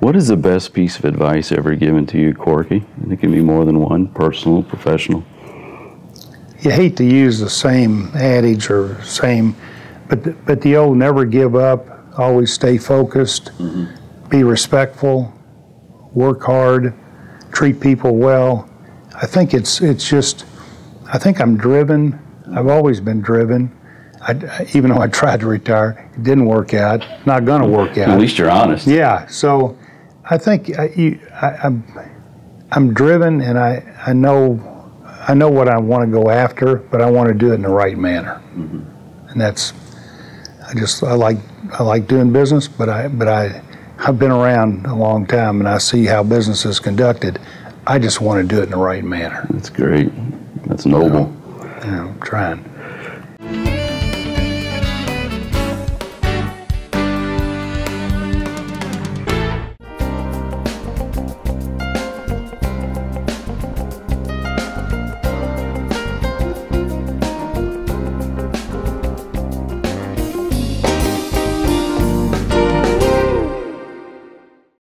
What is the best piece of advice ever given to you, Corky? And it can be more than one, personal, professional. You hate to use the same adage or same, but the, but the old never give up, always stay focused, mm-hmm. be respectful, work hard, treat people well. I think it's it's just, I think I'm driven. I've always been driven. I, even though I tried to retire, it didn't work out. Not going to work out. At least you're honest. Yeah, so I think I, you, I, I'm I'm driven, and I I know I know what I want to go after, but I want to do it in the right manner, mm-hmm. and that's I just I like I like doing business, but I but I I've been around a long time, and I see how business is conducted. I just want to do it in the right manner. That's great. That's noble. You know, trying.